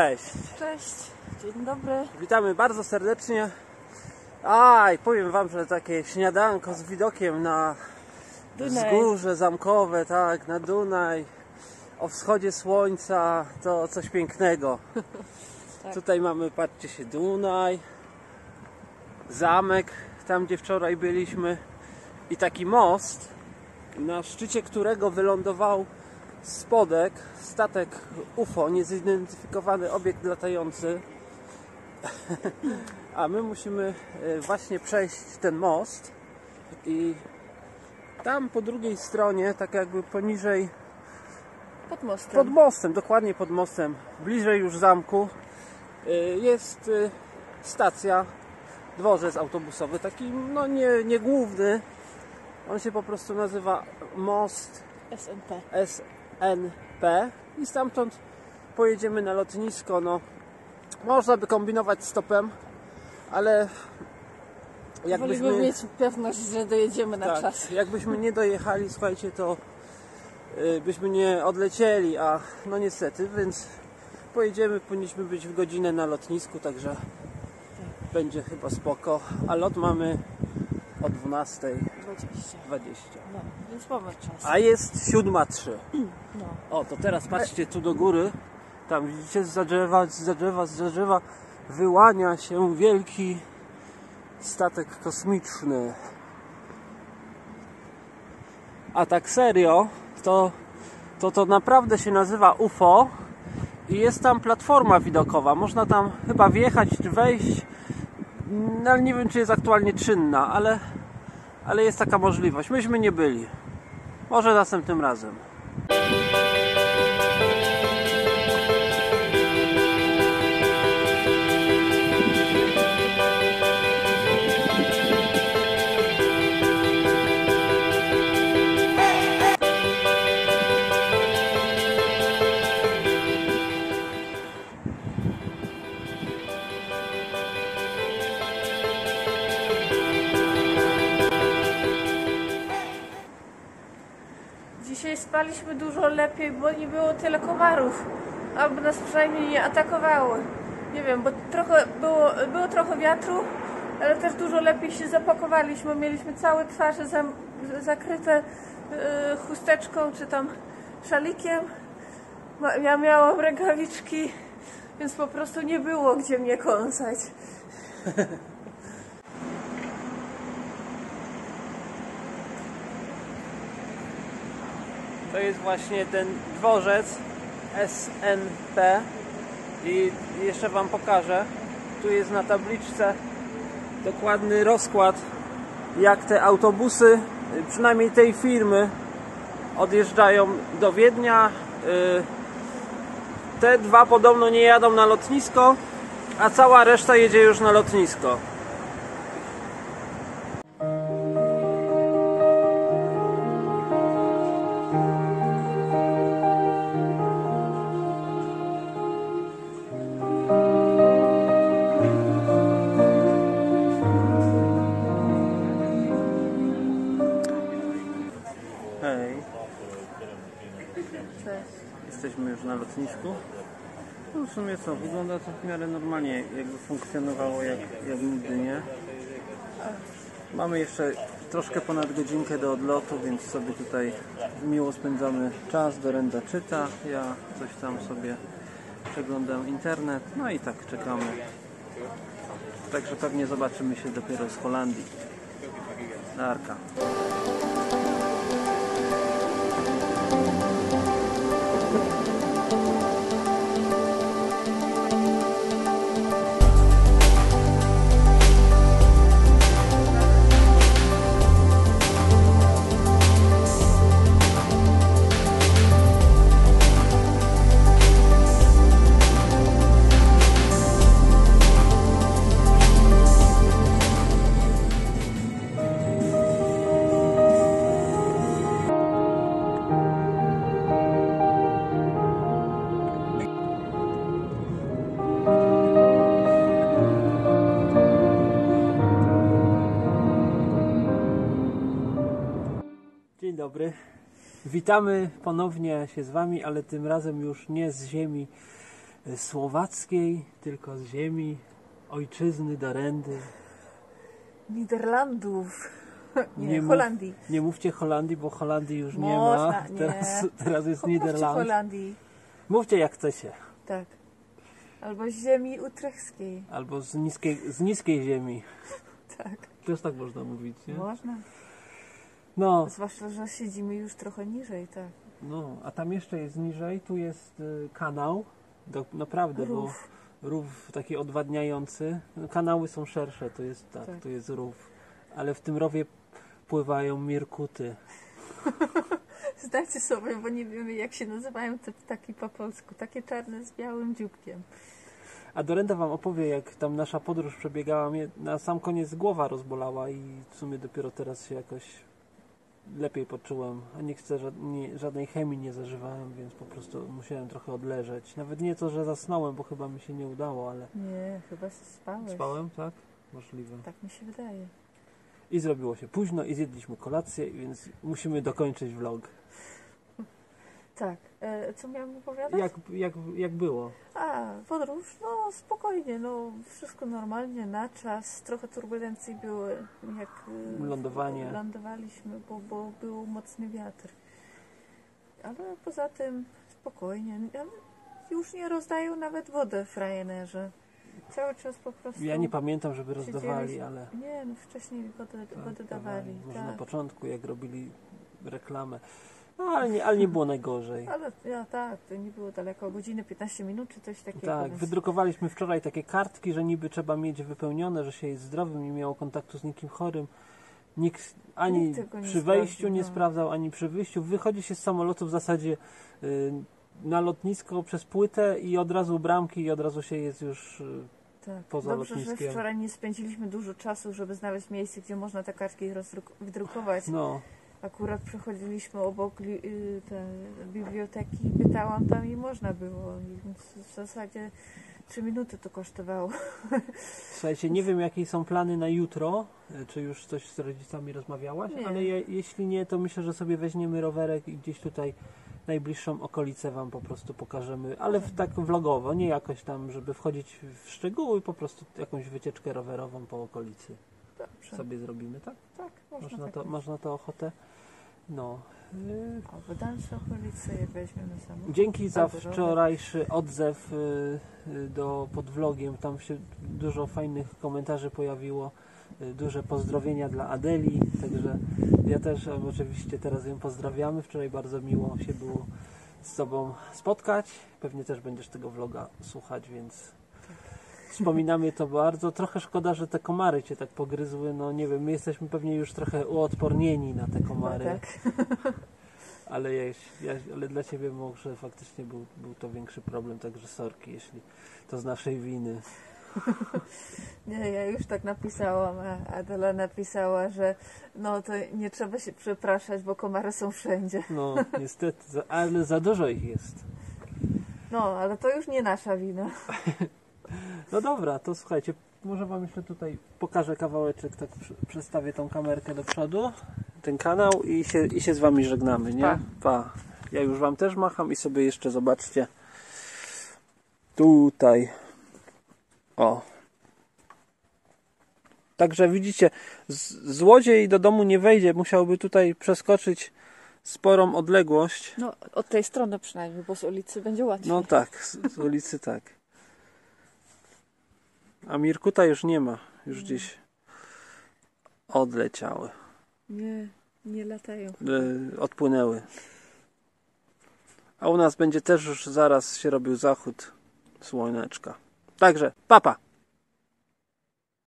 Cześć. Cześć, dzień dobry. Witamy bardzo serdecznie. Aj, powiem wam, że takie śniadanko z widokiem na Dunaj. wzgórze zamkowe, tak, na Dunaj, o wschodzie słońca, to coś pięknego. Tak. Tutaj mamy, patrzcie się, Dunaj, zamek, tam gdzie wczoraj byliśmy i taki most, na szczycie którego wylądował spodek, statek UFO, niezidentyfikowany obiekt latający. A my musimy e, właśnie przejść ten most i tam po drugiej stronie, tak jakby poniżej, Pod mostem. pod mostem, dokładnie pod mostem, bliżej już zamku, e, jest e, stacja, dworzec autobusowy, taki no nie, nie główny. On się po prostu nazywa Most SNP. SNP i stamtąd pojedziemy na lotnisko. No, można by kombinować stopem, ale jakbyśmy, mieć pewność, że dojedziemy na tak, czas. jakbyśmy nie dojechali, słuchajcie, to y, byśmy nie odlecieli, a no niestety, więc pojedziemy, powinniśmy być w godzinę na lotnisku, także będzie chyba spoko. A lot mamy o 12.20. 20. No, więc mamy czas. A jest 7.03. No. O, to teraz patrzcie tu do góry. Tam widzicie, za drzewa, za drzewa, za drzewa wyłania się wielki statek kosmiczny. A tak serio, to to, to naprawdę się nazywa UFO i jest tam platforma widokowa. Można tam chyba wjechać czy wejść, no, nie wiem, czy jest aktualnie czynna, ale, ale jest taka możliwość. Myśmy nie byli. Może następnym razem. Spaliśmy dużo lepiej, bo nie było tyle komarów. Albo nas przynajmniej nie atakowały. Nie wiem, bo trochę było, było trochę wiatru, ale też dużo lepiej się zapakowaliśmy. Mieliśmy całe twarze zakryte yy, chusteczką czy tam szalikiem. Ja miałam rękawiczki, więc po prostu nie było gdzie mnie kąsać. To jest właśnie ten dworzec SNP i jeszcze Wam pokażę. Tu jest na tabliczce dokładny rozkład, jak te autobusy, przynajmniej tej firmy, odjeżdżają do Wiednia. Y, Te dwa podobno nie jadą na lotnisko, a cała reszta jedzie już na lotnisko. W sumie co, wygląda to w miarę normalnie, jakby funkcjonowało jak, jak nigdy nie. Mamy jeszcze troszkę ponad godzinkę do odlotu, więc sobie tutaj miło spędzamy czas. Dorenda czyta, ja coś tam sobie przeglądam internet, no i tak czekamy. Także pewnie zobaczymy się dopiero z Holandii. Narka. Dobry. Witamy ponownie się z Wami, ale tym razem już nie z Ziemi y, słowackiej, tylko z ziemi ojczyzny Darendy. Niderlandów. Nie, Nie mów- Holandii. Nie mówcie Holandii, bo Holandii już nie Można, ma. nie. Teraz, teraz jest Niderland. Holandii. Mówcie jak chcecie. Tak. Albo z ziemi utrechskiej. Albo z niskiej, z niskiej ziemi. Tak. Też tak można mówić, nie? Można. No, Zwłaszcza, że siedzimy już trochę niżej, tak. no, a tam jeszcze jest niżej, tu jest y, kanał. Do, naprawdę, Rów. bo rów taki odwadniający. No, Kanały są szersze, to jest tak, Tak. to jest rów. Ale w tym rowie pływają mirkuty. Zdajcie sobie, bo nie wiemy jak się nazywają te ptaki po polsku. Takie czarne z białym dzióbkiem. A Dorenda wam opowie, jak tam nasza podróż przebiegała. Mnie na sam koniec głowa rozbolała i w sumie dopiero teraz się jakoś lepiej poczułem. A nie chcę, ża- nie, żadnej chemii nie zażywałem, więc po prostu musiałem trochę odleżeć. Nawet nie to, że zasnąłem, bo chyba mi się nie udało, ale Nie, chyba spałeś. spałem, tak? Możliwe. Tak mi się wydaje. I zrobiło się późno i zjedliśmy kolację, więc musimy dokończyć vlog. Tak. E, co miałam opowiadać? Jak, jak, jak było? A, podróż? No spokojnie, no wszystko normalnie, na czas. Trochę turbulencji było, jak e, Lądowanie. lądowaliśmy, bo, bo był mocny wiatr. Ale poza tym spokojnie. Już nie rozdają nawet wodę w Ryanerze. Cały czas po prostu... Ja nie pamiętam, żeby rozdawali, Siedzieliśmy- ale... Nie, no wcześniej wodę, Tak, wodę dawali. Może na Tak. początku, jak robili reklamę. No, ale nie, ale nie było najgorzej. Ale ja, tak, to nie było daleko, godzinę 15 minut czy coś takiego. Tak, więc- wydrukowaliśmy wczoraj takie kartki, że niby trzeba mieć wypełnione, że się jest zdrowym, nie miało kontaktu z nikim chorym. Nikt ani Nikt nie przy wejściu sprawdził, nie no. sprawdzał, ani przy wyjściu. Wychodzi się z samolotu w zasadzie y, na lotnisko przez płytę i od razu bramki i od razu się jest już... Y, Tak. poza Dobrze, że lotniskiem. wczoraj nie spędziliśmy dużo czasu, żeby znaleźć miejsce, gdzie można te kartki wydrukować. no, Akurat przechodziliśmy obok li- y, te biblioteki i pytałam tam i można było. Więc w zasadzie trzy minuty to kosztowało. Słuchajcie, nie wiem jakie są plany na jutro, y, czy już coś z rodzicami rozmawiałaś, Nie. ale je, jeśli nie, to myślę, że sobie weźmiemy rowerek i gdzieś tutaj najbliższą okolicę Wam po prostu pokażemy, ale w, tak vlogowo, nie jakoś tam, żeby wchodzić w szczegóły, po prostu jakąś wycieczkę rowerową po okolicy Dobrze. sobie zrobimy, tak? Tak, Masz na tak to, masz na to ochotę? No. Dalsze okolice, jak weźmiemy samochód. Dzięki za wczorajszy odzew y, y, do, pod vlogiem. Tam się dużo fajnych komentarzy pojawiło. Y, Duże pozdrowienia dla Adeli. Także ja też oczywiście teraz ją pozdrawiamy. Wczoraj bardzo miło się było z Tobą spotkać. Pewnie też będziesz tego vloga słuchać, więc wspominamy to bardzo. Trochę szkoda, że te komary Cię tak pogryzły. No nie wiem, my jesteśmy pewnie już trochę uodpornieni na te komary. No, tak. Ale, ja, ja, ale dla Ciebie może faktycznie był, był to większy problem, także sorki, jeśli to z naszej winy. Nie, ja już tak napisałam, a Adela napisała, że no to nie trzeba się przepraszać, bo komary są wszędzie. No niestety, ale za dużo ich jest. No, ale to już nie nasza wina. No dobra, to słuchajcie, może Wam jeszcze tutaj pokażę kawałeczek, tak przestawię tą kamerkę do przodu, ten kanał i się, i się z Wami żegnamy, nie? Pa. pa. Ja już Wam też macham i sobie jeszcze zobaczcie tutaj. O. Także widzicie, z- złodziej do domu nie wejdzie, musiałby tutaj przeskoczyć sporą odległość. No, od tej strony przynajmniej, bo z ulicy będzie łatwiej. No tak, z, z ulicy tak. A Mirkuta już nie ma, już gdzieś odleciały, Nie, nie latają. y, odpłynęły. A u nas będzie też już zaraz się robił zachód słoneczka. Także, papa!